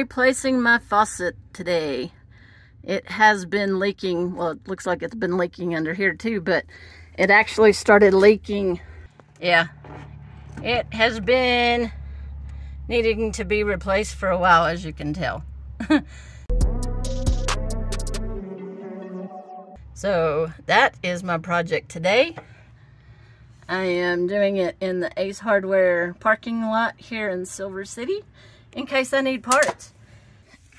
replacing my faucet today. It has been leaking, well it looks like it's been leaking under here too, but it actually started leaking. Yeah, it has been needing to be replaced for a while as you can tell. so that is my project today. I am doing it in the Ace Hardware parking lot here in Silver City in case I need parts.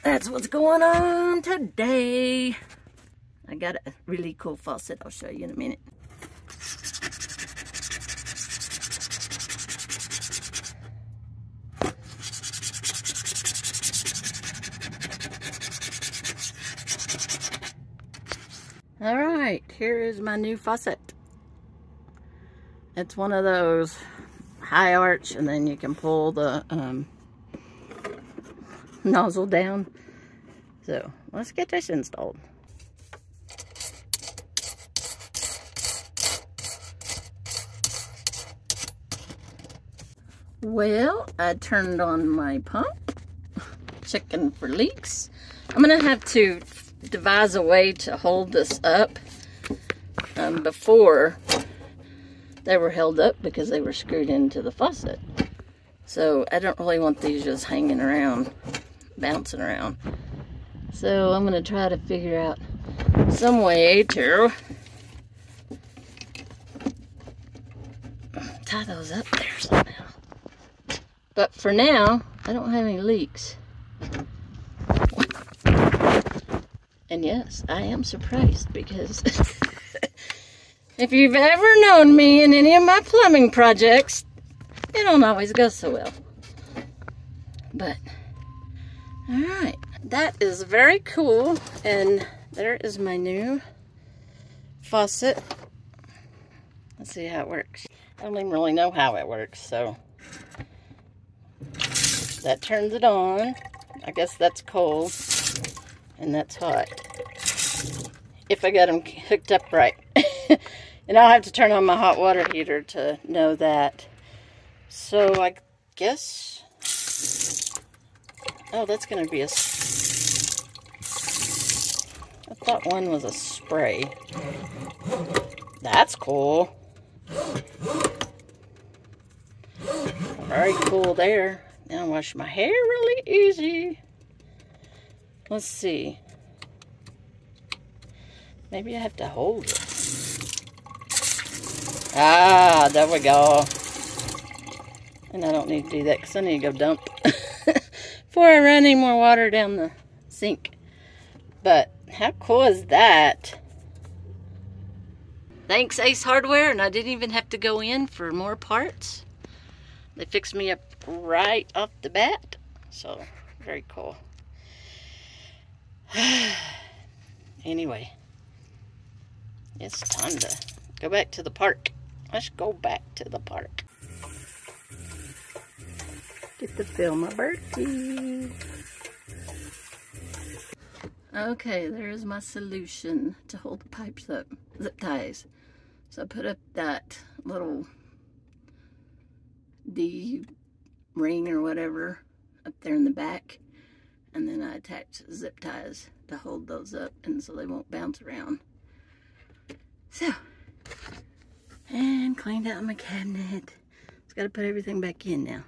That's what's going on today. I got a really cool faucet I'll show you in a minute. All right, here is my new faucet. It's one of those high arch and then you can pull the um, nozzle down. So let's get this installed. Well, I turned on my pump, checking for leaks. I'm gonna have to devise a way to hold this up um, before they were held up because they were screwed into the faucet. So I don't really want these just hanging around, bouncing around. So I'm going to try to figure out some way to tie those up there somehow. But for now, I don't have any leaks. And yes, I am surprised because if you've ever known me in any of my plumbing projects, it don't always go so well. But, all right, that is very cool. And there is my new faucet. Let's see how it works. I don't even really know how it works, so that turns it on. I guess that's cold and that's hot. If I got them hooked up right. and I'll have to turn on my hot water heater to know that. So I guess, oh, that's going to be a, I thought one was a spray. That's cool. Very cool there. Now wash my hair really easy. Let's see. Maybe I have to hold it. Ah, there we go. And I don't need to do that because I need to go dump before I run any more water down the sink. But how cool is that? Thanks Ace Hardware, and I didn't even have to go in for more parts. They fixed me up right off the bat. So, very cool. anyway, it's time to go back to the park. Let's go back to the park. Get to film my birthday. Okay, there's my solution to hold the pipes up, zip ties. So I put up that little D ring or whatever up there in the back and then I attach zip ties to hold those up and so they won't bounce around. So, and cleaned out my cabinet. Just got to put everything back in now.